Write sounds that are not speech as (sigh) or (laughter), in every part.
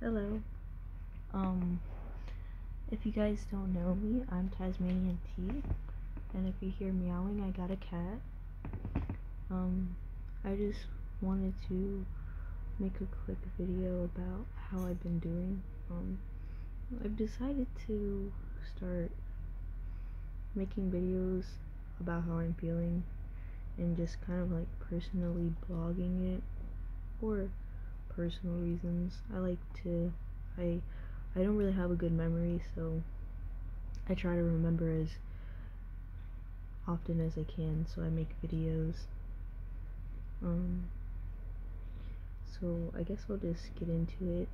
Hello. Um, if you guys don't know me, I'm Tasmanian T. And if you hear meowing, I got a cat. Um, I just wanted to make a quick video about how I've been doing. Um, I've decided to start making videos about how I'm feeling and just kind of like personally blogging it for personal reasons. I like to I I don't really have a good memory, so I try to remember as often as I can, so I make videos. Um so I guess I'll just get into it.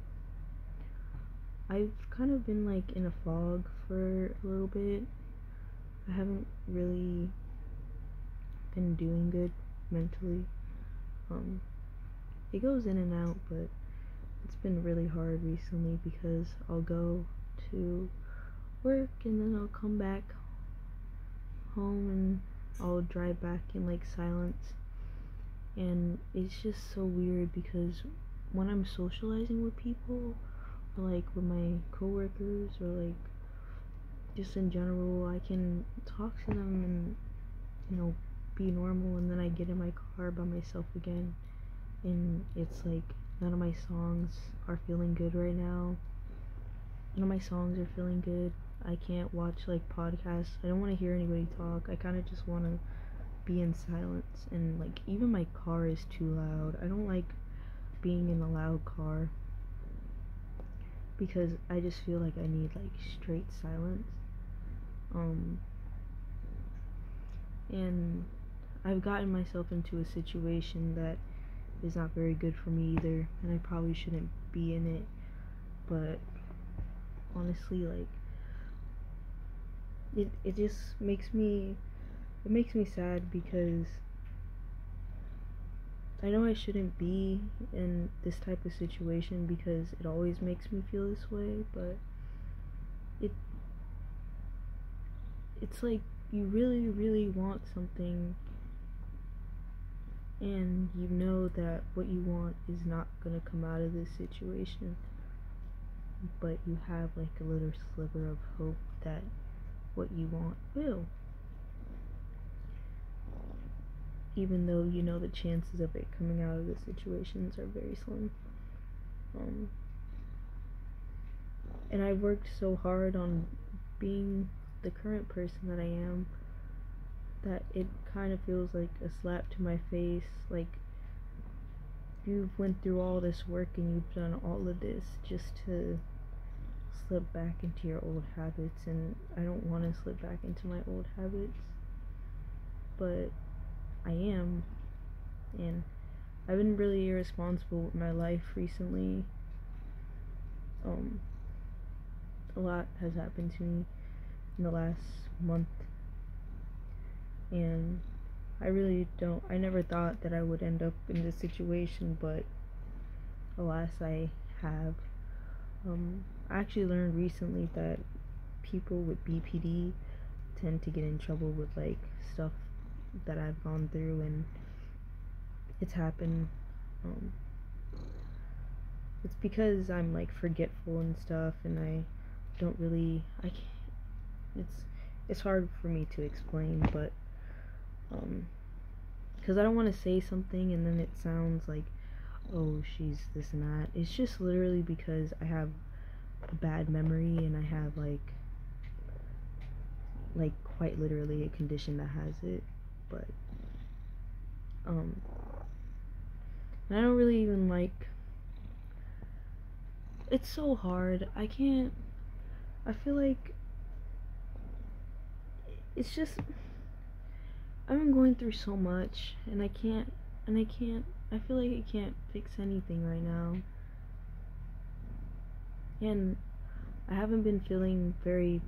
I've kind of been like in a fog for a little bit. I haven't really been doing good mentally. Um, it goes in and out, but it's been really hard recently because I'll go to work and then I'll come back home and I'll drive back in like silence. And it's just so weird because when I'm socializing with people, or like with my coworkers, or like just in general, I can talk to them and you know be normal and then I get in my car by myself again and it's like none of my songs are feeling good right now. None of my songs are feeling good. I can't watch like podcasts. I don't want to hear anybody talk. I kind of just want to be in silence and like even my car is too loud. I don't like being in a loud car because I just feel like I need like straight silence. Um and I've gotten myself into a situation that is not very good for me either, and I probably shouldn't be in it. But honestly, like it it just makes me it makes me sad because I know I shouldn't be in this type of situation because it always makes me feel this way, but it it's like you really really want something and you know that what you want is not going to come out of this situation. But you have like a little sliver of hope that what you want will. Even though you know the chances of it coming out of the situations are very slim. Um, and I worked so hard on being the current person that I am that it kind of feels like a slap to my face like you've went through all this work and you've done all of this just to slip back into your old habits and I don't want to slip back into my old habits but I am and I've been really irresponsible with my life recently. Um a lot has happened to me in the last month and I really don't I never thought that I would end up in this situation but alas I have. Um, I actually learned recently that people with BPD tend to get in trouble with like stuff that I've gone through and it's happened um, it's because I'm like forgetful and stuff and I don't really I can't it's it's hard for me to explain but um because I don't want to say something and then it sounds like oh she's this and that. It's just literally because I have a bad memory and I have like like quite literally a condition that has it but um I don't really even like it's so hard. I can't I feel like it's just I'm going through so much and I can't and I can't I feel like I can't fix anything right now. And I haven't been feeling very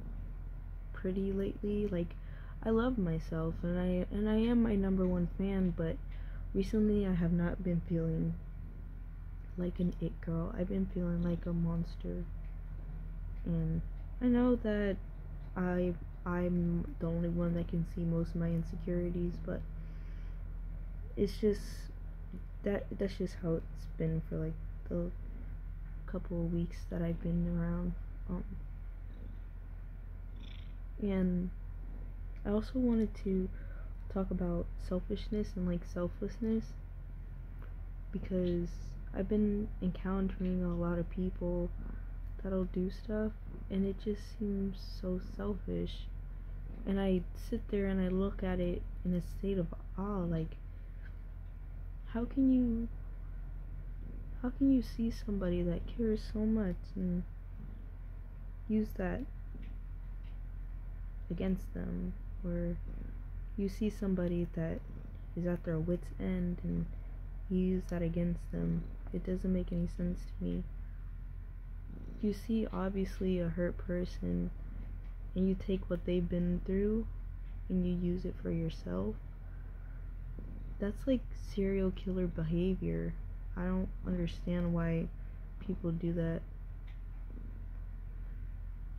pretty lately. Like I love myself and I and I am my number one fan, but recently I have not been feeling like an it girl. I've been feeling like a monster. And I know that I I'm the only one that can see most of my insecurities, but it's just that that's just how it's been for like the couple of weeks that I've been around. Um, and I also wanted to talk about selfishness and like selflessness because I've been encountering a lot of people that'll do stuff and it just seems so selfish. And I sit there and I look at it in a state of awe like how can you how can you see somebody that cares so much and use that against them? Or you see somebody that is at their wits end and you use that against them. It doesn't make any sense to me. You see obviously a hurt person and you take what they've been through and you use it for yourself that's like serial killer behavior. I don't understand why people do that.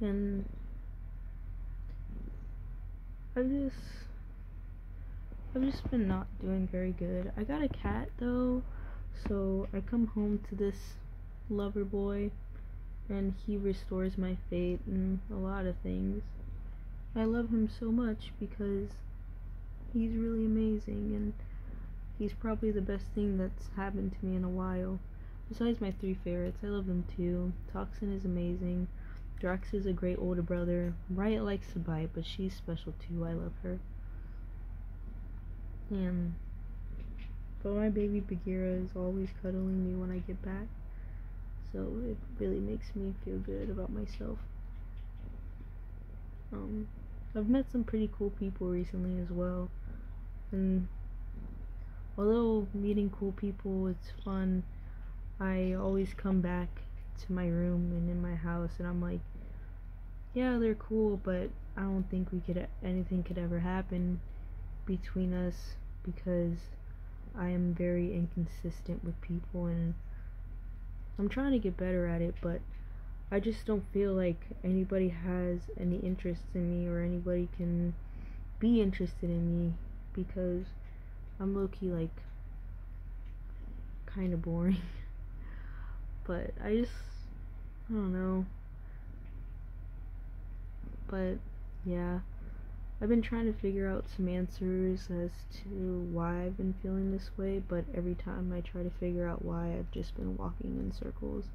And I've just I've just been not doing very good. I got a cat though, so I come home to this lover boy and he restores my faith in a lot of things. I love him so much because he's really amazing and he's probably the best thing that's happened to me in a while. Besides my three favorites, I love them too. Toxin is amazing. Drax is a great older brother. Riot likes to bite, but she's special too. I love her. And but my baby Bagheera is always cuddling me when I get back. So it really makes me feel good about myself. Um I've met some pretty cool people recently as well. And although meeting cool people it's fun, I always come back to my room and in my house and I'm like yeah they're cool but I don't think we could anything could ever happen between us because I am very inconsistent with people and I'm trying to get better at it but I just don't feel like anybody has any interest in me or anybody can be interested in me because I'm low key like kind of boring. (laughs) but I just I don't know. But yeah, I've been trying to figure out some answers as to why I've been feeling this way, but every time I try to figure out why, I've just been walking in circles,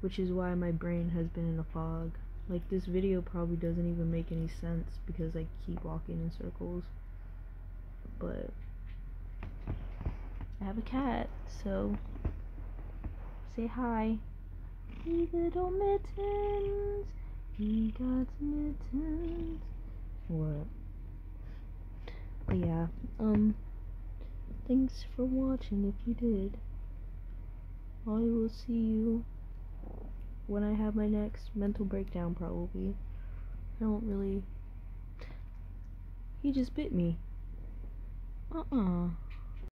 which is why my brain has been in a fog. Like, this video probably doesn't even make any sense because I keep walking in circles. But I have a cat, so say hi. He little mittens, he got mittens. What? But yeah, um, thanks for watching if you did. I will see you when I have my next mental breakdown, probably. I don't really. He just bit me. Uh uh